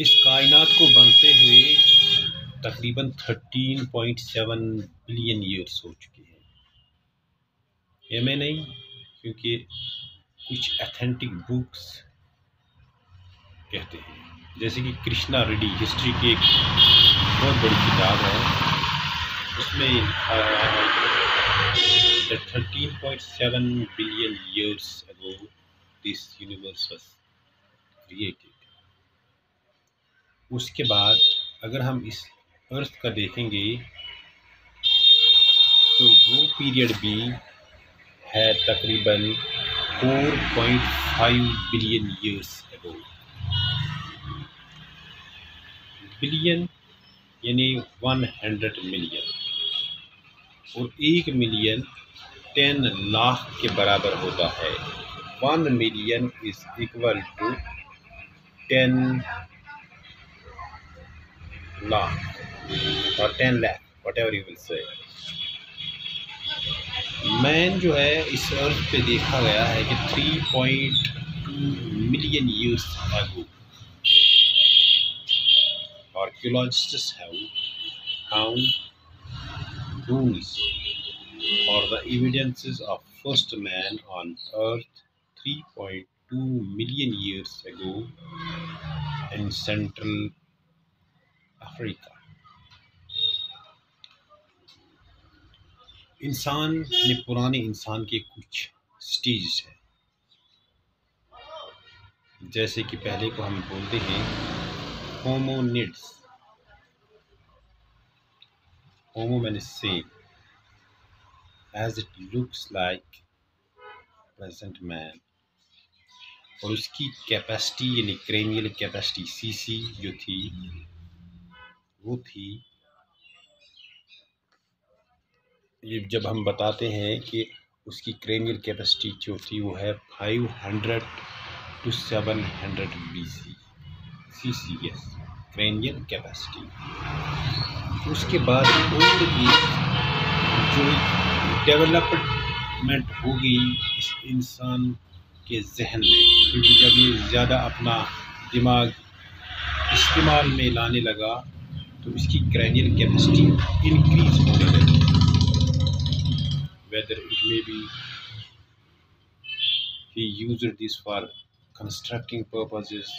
इस कायनात को बनते हुए तकरीबन 13.7 बिलियन ईयर्स हो चुके हैं। ये मैं नहीं, क्योंकि कुछ एथेंटिक बुक्स कहते हैं। जैसे कि कृष्णा रेड्डी हिस्ट्री की एक बहुत बड़ी किताब है। उसमें that 13.7 billion years ago this universe was created उसके बाद अगर हम इस अर्थ का देखेंगे तो वो पीरियड भी है तकरीबन 4.5 बिलियन ईयर्स अगो बिलियन यानी 100 मिलियन और एक मिलियन टेन लाख के बराबर होता है। One million is equal to ten lakh और ten lakh whatever you will say man जो है इस अर्थ पे देखा गया है कि three point two million years ago archaeologist have found rules और the evidences of first man on earth three point two million years ago in central africa इंसान ने पुराने इंसान के कुछ स्टेज है। जैसे कि पहले को हम बोलते हैं hominids homo means same as it looks like present man और उसकी कैपेसिटी यानी क्रेनियल कैपेसिटी सीसी जो थी वो थी। ये जब हम बताते हैं कि उसकी क्रेनियल कैपेसिटी जो थी वो है 500 to seven hundred B C C C S cranial capacity. उसके बाद और भी जो डेवलपमेंट होगी इस इंसान के जहन में, क्योंकि जब ये ज़्यादा अपना दिमाग इस्तेमाल में लाने लगा तो इसकी क्रेनियल कैपेसिटी इंक्रीज होने लगी whether it may be this for constructing purposes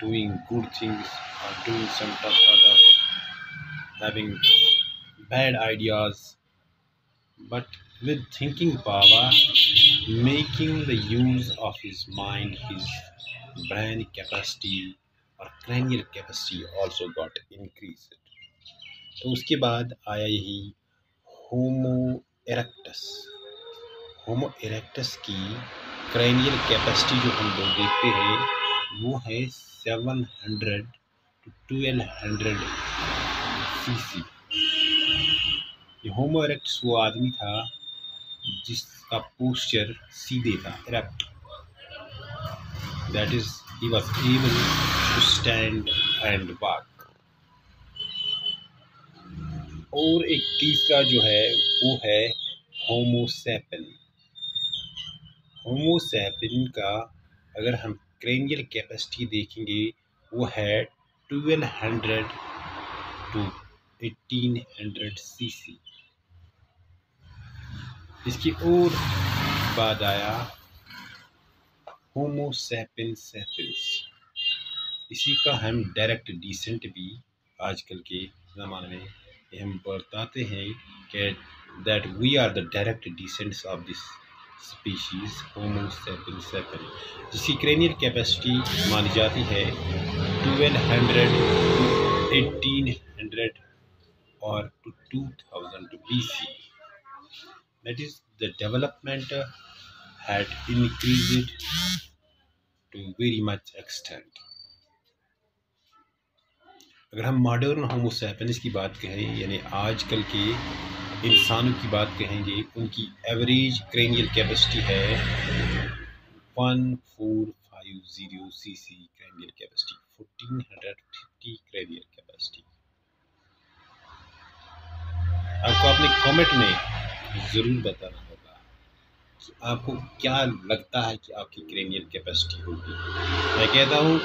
doing good things or doing some sort of having bad ideas but with thinking power making the use of his mind his brain capacity or cranial capacity also got increased तो उसके बाद आया यही homo erectus homo erectus की cranial capacity जो हम लोग देखते हैं, वो है seven hundred to twelve hundred C ये होमो इरेक्टस वो आदमी था, जिसका पोस्चर सीधे था erect that is he was able to stand and walk और एक तीसरा जो है, वो है होमोसेपिन होमोसेपिन का अगर हम क्रेनियल कैपेसिटी देखेंगे, वो है twelve hundred to eighteen hundred C C इसकी और बाद आया होमोसेपिन सेपिन्स इसी का हम डायरेक्ट डिसेंट भी आजकल के ज़माने में हम बताते हैं कि that we are the direct descendants of this species Homo sapiens sapiens जिसकी क्रेनियल कैपेसिटी मानी जाती है twelve hundred to eighteen hundred और to two thousand B C that is the development had increased to very much extent. अगर हम modern Homo sapiens की बात कहें, यानी आजकल के इंसानों की बात कहेंगे, उनकी एवरेज क्रेनियल कैपेसिटी है one four five zero C C cranial capacity fourteen hundred fifty cranial capacity आपको अपने कमेंट में ज़रूर बताना होगा कि आपको क्या लगता है कि आपकी क्रेनियल कैपेसिटी होगी। मैं कहता हूँ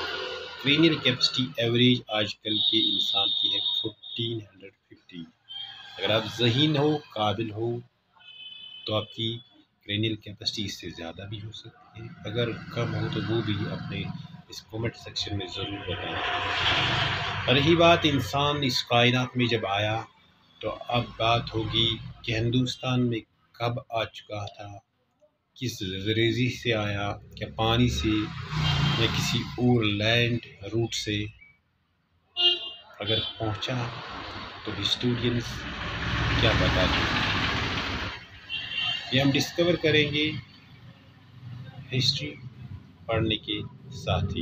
क्रेनियल कैपेसिटी एवरेज आजकल के इंसान की है फोर्टीन हंड्रेड फिफ्टी अगर आप जहीन हो, काबिल हो तो आपकी क्रेनियल कैपेसिटी इससे ज़्यादा भी हो सकती है। अगर कम हो तो वो भी अपने इस कमेंट सेक्शन में ज़रूर बताएँ। रही बात इंसान इस कायनात में जब आया तो अब बात होगी कि हिंदुस्तान में कब आ चुका था, किस रेजी से आया, क्या पानी से या किसी और लैंड रूट से अगर पहुँचा तो हिस्टोरियंस क्या बता दें ये हम डिस्कवर करेंगे हिस्ट्री पढ़ने के साथ ही।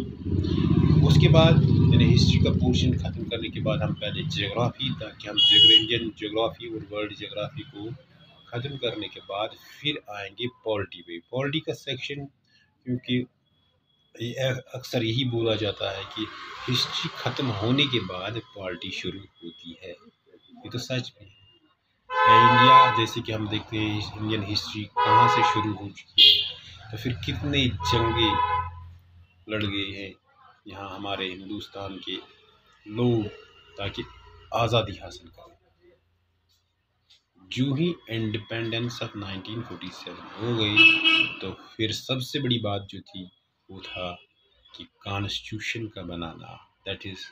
उसके बाद, यानी हिस्ट्री का पोर्शन ख़त्म करने के बाद हम पहले जोग्राफ़ी ताकि हम इंडियन जोग्राफ़ी और वर्ल्ड जोग्राफ़ी को ख़त्म करने के बाद फिर आएँगे पॉलिटी पे पॉलिटी का सेक्शन क्योंकि अक्सर यही बोला जाता है कि हिस्ट्री ख़त्म होने के बाद पार्टी शुरू होती है। ये तो सच भी है। इंडिया जैसे कि हम देखते हैं इंडियन हिस्ट्री कहाँ से शुरू हो चुकी है तो फिर कितने जंगे लड़ गए हैं यहाँ हमारे हिंदुस्तान के लोग, ताकि आज़ादी हासिल करें। जो ही इंडिपेंडेंस ऑफ़ 1947 हो गई तो फिर सबसे बड़ी बात जो थी वो था कि कॉन्स्टिट्यूशन का बनाना that is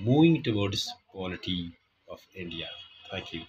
moving towards polity of India thank you